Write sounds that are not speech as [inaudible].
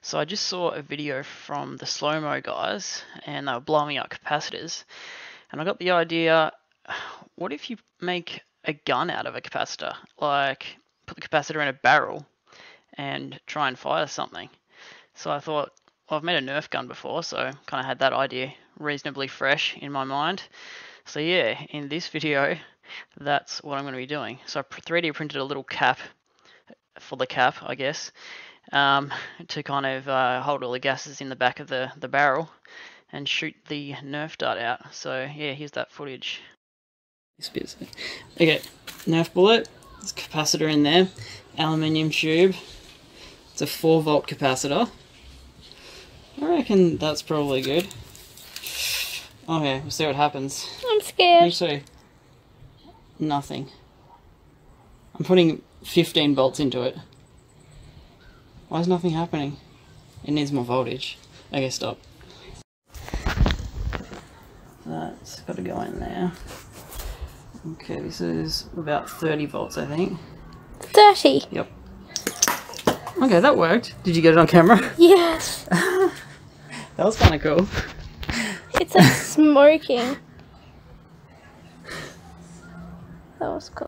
So I just saw a video from the slow mo guys, and they were blowing up capacitors, and I got the idea: what if you make a gun out of a capacitor? Like put the capacitor in a barrel and try and fire something. So I thought, well, I've made a Nerf gun before, so kind of had that idea reasonably fresh in my mind. So yeah, in this video, that's what I'm going to be doing. So I 3D printed a little cap for the cap, I guess, um, to kind of uh, hold all the gases in the back of the, the barrel and shoot the Nerf dart out. So yeah, here's that footage. Okay, Nerf bullet, there's capacitor in there, aluminium tube, it's a 4 volt capacitor. I reckon that's probably good. Okay, we'll see what happens. I'm scared. Actually, nothing. I'm putting 15 volts into it. Why is nothing happening? It needs more voltage. Okay, stop. That's got to go in there. Okay, this is about 30 volts, I think. 30. Yep. Okay, that worked. Did you get it on camera? [laughs] Yes. that was kind of cool. It's like smoking. That was cool.